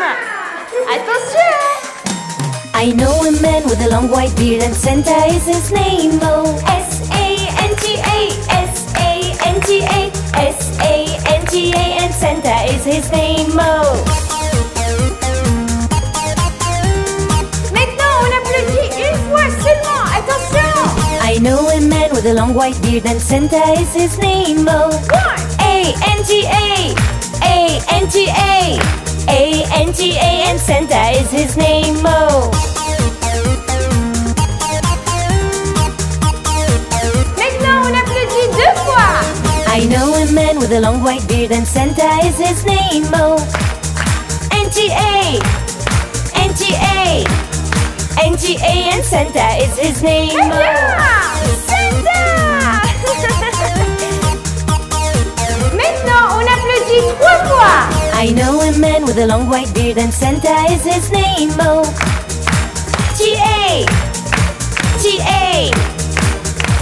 Attention I know a man with a long white beard and Santa is his name. Oh, S-A-N-T-A, S-A-N-T-A, S-A-N-T-A, and Santa is his name. Oh. Maintenant, on applaudit une fois seulement. Attention I know a man with a long white beard and Santa is his name. Oh, One A-N-T-A, A-N-T-A, A-N-T-A, and Santa is his name. Oh. Maintenant, on applaudit deux fois. I know a man with a long white beard and Santa is his name. Oh, NTA, NTA, NTA, and Santa is his name. Très Oh. Santa Maintenant, on applaudit trois fois. I know a man with a long white beard and Santa is his name. Oh, TA, TA,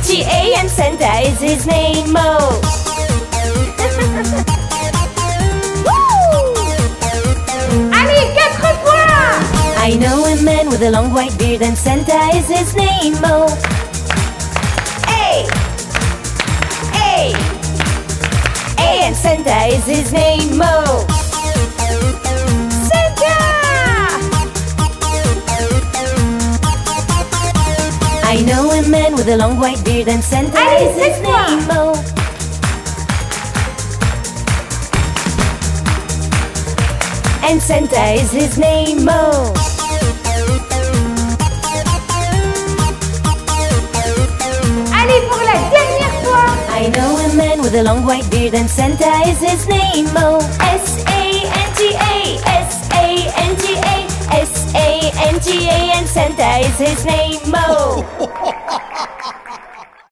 TA, and Santa is his name. Oh. Allez, quatre fois. I know a man with a long white beard and Santa is his name. Oh, A, A, A, and Santa is his name. Oh, I know a man with a long white beard and Santa is his name. Oh, and Santa is his name. Oh, Allez, pour la dernière fois. I know a man with a long white beard and Santa is his name. Oh, S A is his name. Oh.